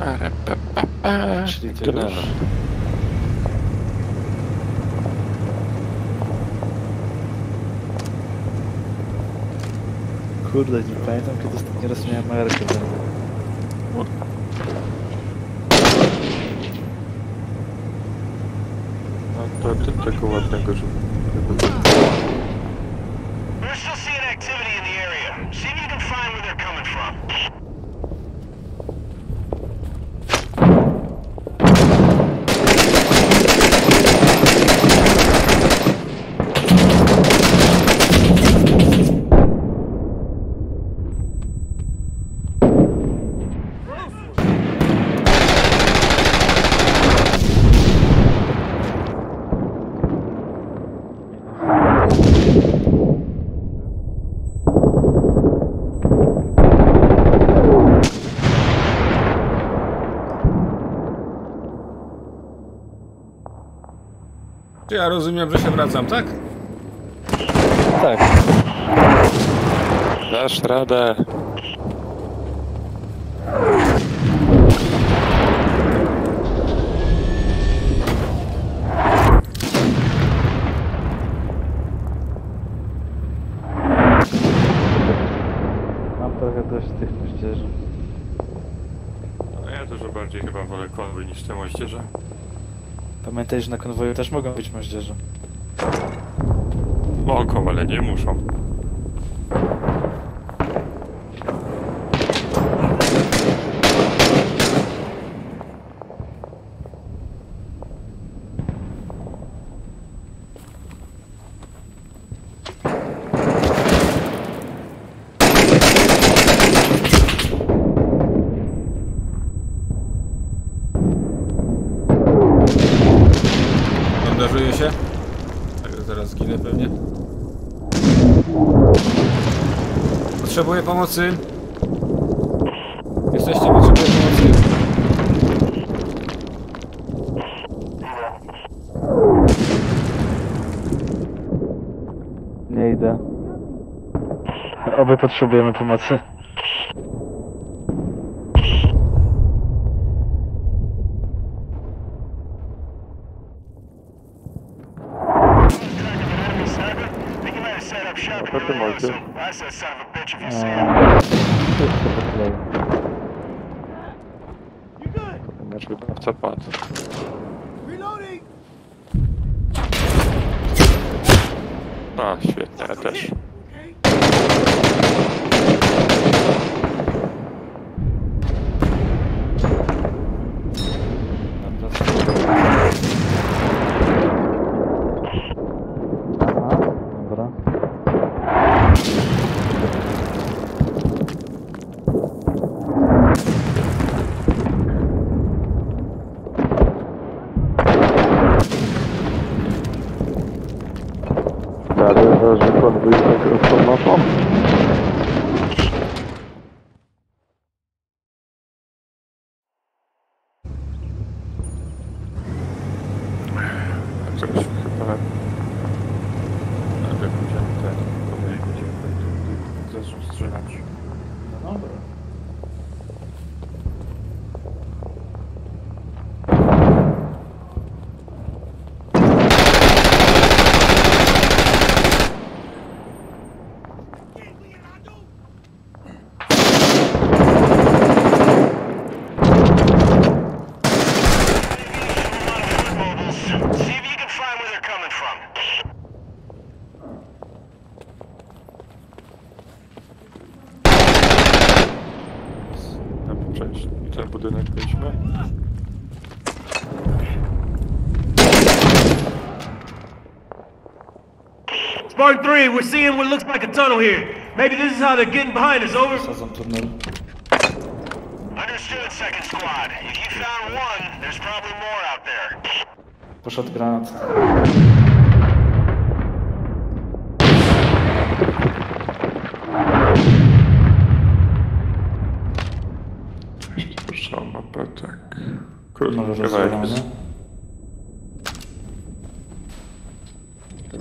Już. Kurde, nie pamiętam kiedy ostatni raz miałem AR-kę. No to ty tego ładnego, żeby... Czy ja rozumiem, że się wracam, tak? Tak, Dasz radę. mam trochę dość tych moździerzy. No ja dużo bardziej chyba wolę konwój niż te moździerze. Pamiętaj, że na konwoju też mogą być moździerze. Mogą, ale nie muszą. Bandażuję się. Także zaraz zginę pewnie. Potrzebuję pomocy. Jesteście, potrzebuję pomocy. Nie idę. Obaj potrzebujemy pomocy. Nasz wybawca padł. A, świetnie, ja też. Ale że konwój tak tą we're seeing what looks like a tunnel here. Maybe this is how they're getting behind us, over. Sadzam tunel. Understood, second squad. If you found one, there's probably more out there. Poszedł granat. Puszczał mapę, tak. Krótki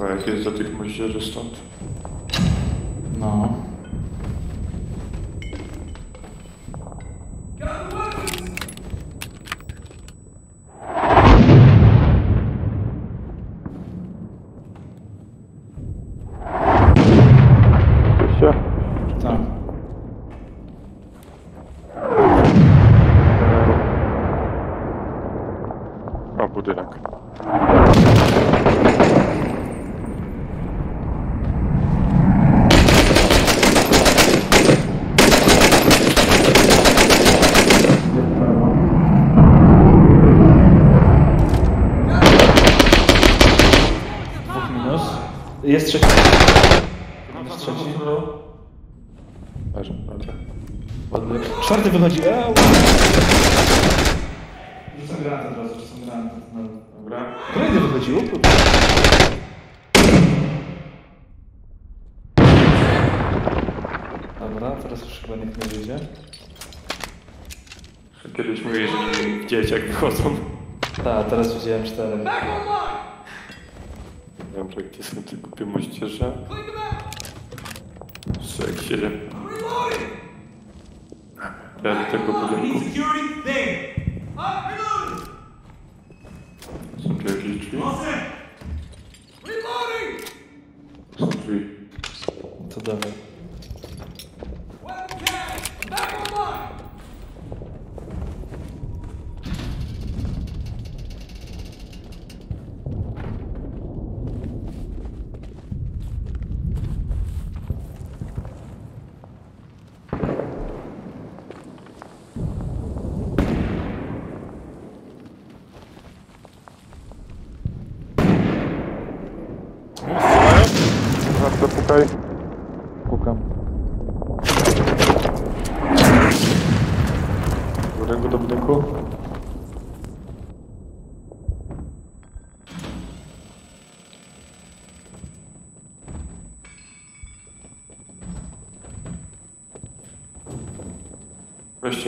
Kawałek jest do tych moździerzy stąd. No. Minus. Jest trzeci. Jest trzeci. Leży, dobra. Ładny. Czwarty wychodzi. Eee, Rzucam granatę od razu, rzucam granatę. Dobra. Kolejny wychodzi. Dobra, teraz już chyba nikt nie wyjdzie. Kiedyś mówiłeś, że jak wychodzą. Tak, teraz widziałem cztery. Nie wiem, gdzie są te głupie moździerze. Siedzie. Ja do tego budynku. Są tu jakieś drzwi? Są drzwi. To dawaj.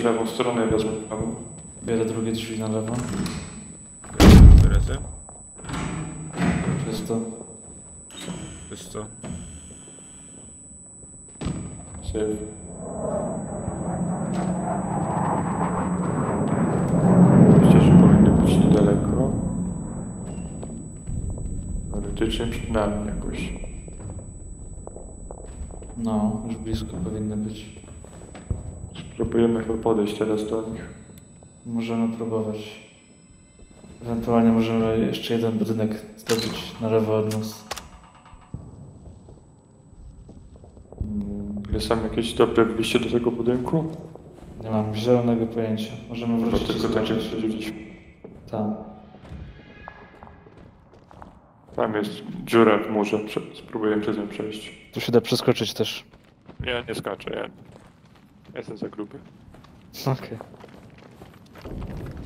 Weźcie lewą stronę, wezmę prawą. Biorę drugie drzwi na lewo. Teresę? Jest to. To jest co? Save. Myślę, że powinny być niedaleko. Teoretycznie przed nami jakoś. No, już blisko powinny być. Spróbujemy chyba podejść teraz do nich. Możemy próbować. Ewentualnie możemy jeszcze jeden budynek zdobyć na lewo od nas. Jest tam jakieś dobre wyjście do tego budynku? Nie mam zielonego pojęcia. Możemy Bo wrócić tylko tak jak. Tak. Tam jest dziura w murze, Prze- spróbuję przez nią przejść. Tu się da przeskoczyć też. Ja nie skaczę, ja jestem za gruby. Okej.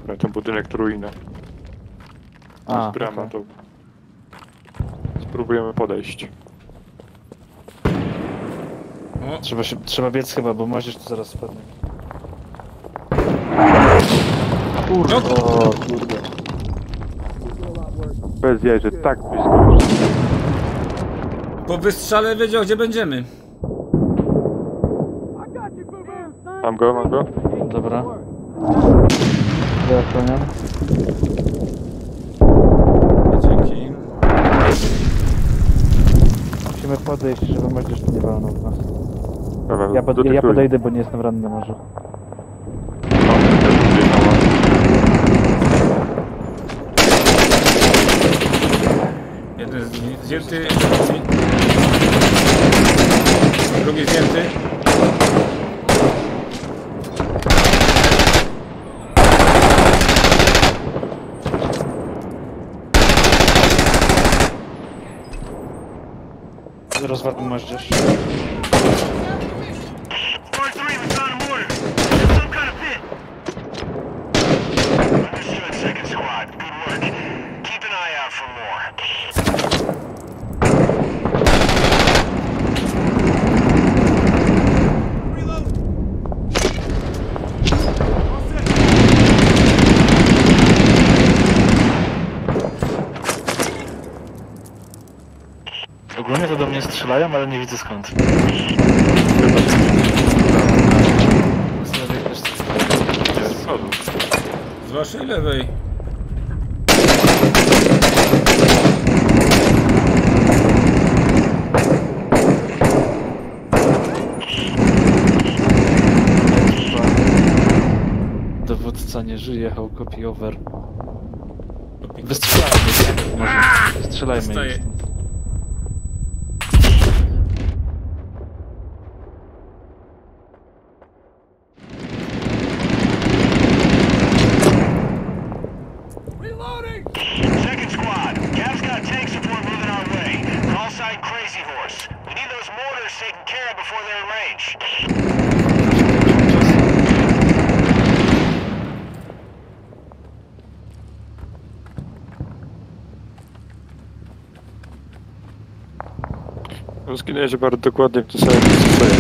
Na ten budynek to ruina. A, jest brama, okej. to spróbujemy podejść. O, Trzeba, się, trzeba biec chyba, bo możesz tu zaraz spadnie. no, O kurde. Bez jaj, że tak blisko już. po wystrzale wiedział, gdzie będziemy. Mam go, mam go? Dobra. Ja ochroniam. Dzięki. Musimy podejść, żeby możesz nie walnął w nas. Dobra, Ja, pod, ja podejdę, bo nie jestem ranny może. Jeden z nich zdjęty. Drugi zdjęty. Rozwarty możesz. strzelają, ale nie widzę skąd. Z lewej też coś. Z waszej lewej. Dowódca nie żyje, how copy over. Wystrzelajmy. Może. Wystrzelajmy. Zginęliście bardzo dokładnie w tym samym miejscu co ja.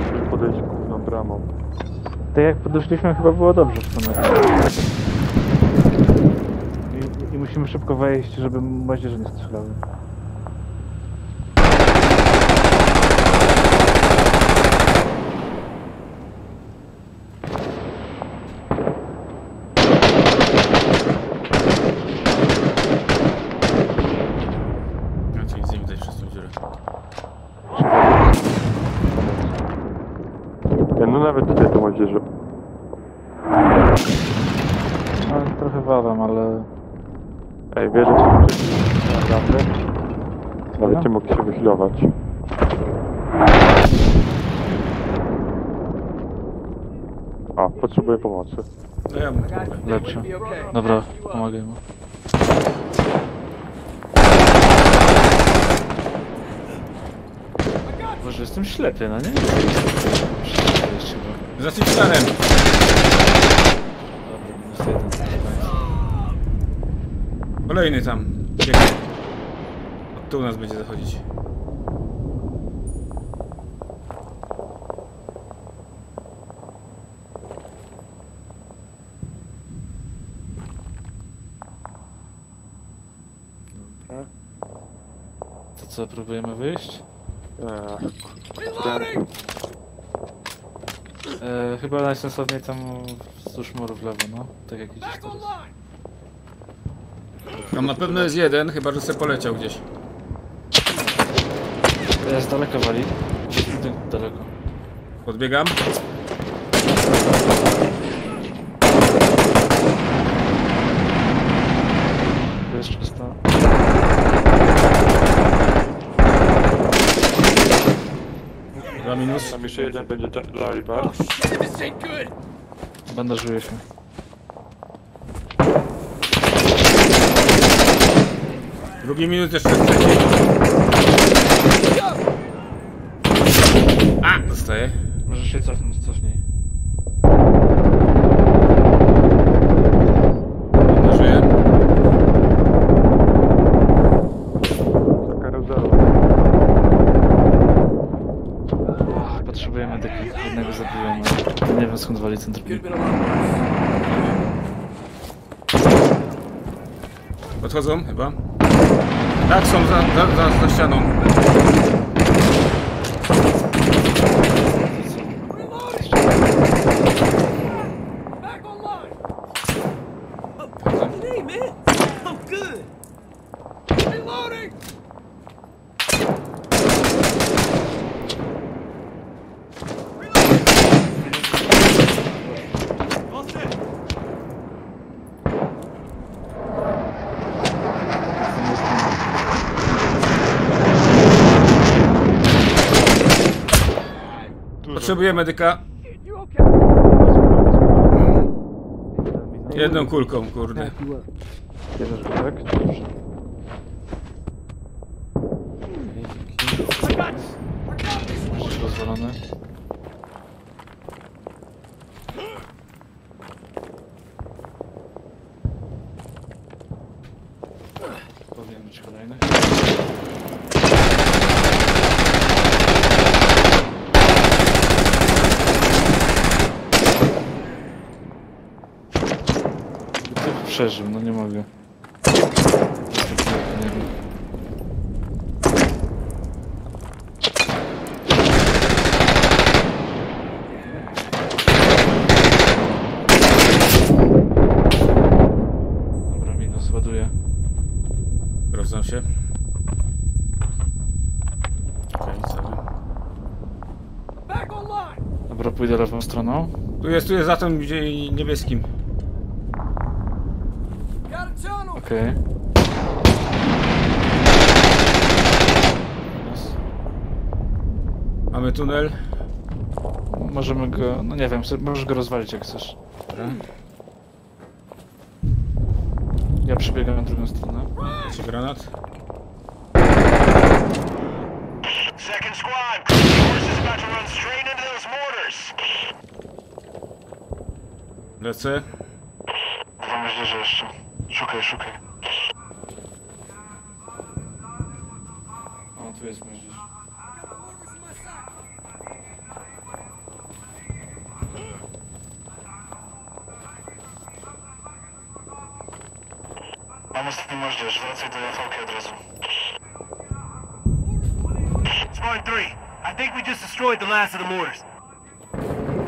Musimy podejść główną bramą. Tak jak podeszliśmy, chyba było dobrze w sumie. I, I musimy szybko wejść, żeby moździerze nie strzelały. No nawet tutaj to moździerze. No, trochę wadam, ale... Ej, wierzę co tu Naprawdę? Nawet nie mogli się wychylować. A, potrzebuję pomocy. No ja pomogę. Lepsze. Dobra, pomagaj mu. Może jestem ślepy, no nie? Za tym. Dobra. Nice. Kolejny tam. Biegnie. Od tu nas będzie zachodzić. To co, próbujemy wyjść? Eee, E, chyba najsensowniej tam wzdłuż muru w lewo, no. Tak jak idziesz teraz. Tam na pewno jest jeden, chyba że se poleciał gdzieś. Ja z daleka wali. Gdzieś w budynku daleko. Podbiegam. To jest czysto. Dwa minus. tam jeszcze jeden będzie ta- dalej bar. Bandażuję się. Drugi minut jeszcze trzeci. A! Dostaję. Możesz się cofnąć, cofnij. Żyję. Za karuzelą. Ach, potrzebuję medyka. Jednego zabiłem, ale nie wiem skąd Podchodzą chyba. Tak, są za, za, za, za ścianą. Potrzebuję medyka. Jedną kulką, kurde. Bierzesz tak? Dobrze. Przeżył, no nie mogę. Dobra, minus ładuje. Sprawdzam się. Okej, cały. Dobra, pójdę lewą stroną. Tu jest, tu jest za tym gdzie niebieskim. Okej. Minus. Mamy tunel. Możemy go, no nie wiem, możesz go rozwalić jak chcesz. Dobra. Ja przebiegam na drugą stronę. Macie granat. Second squad, Crazy Horse is about to run straight into those mortars. Lecę. Dwa myślę, jeszcze. Szukaj, szukaj. Mam ostatni moździerz, wracaj do Jafałki od razu. Spawn 3, I think we just destroyed the last of the mortars.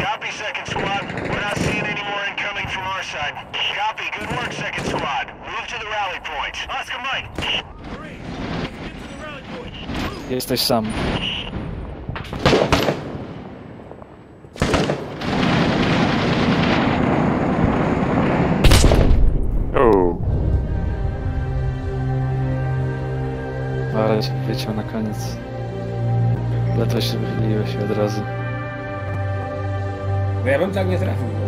Copy, second squad. We're not seeing any more incoming from our side. Copy, good work, second squad. Move to the rally point. Oscar Mike. Jesteś sam. Ale cię wyciął na koniec. Ledwo się wychyliłeś od razu. No ja bym tak nie trafił.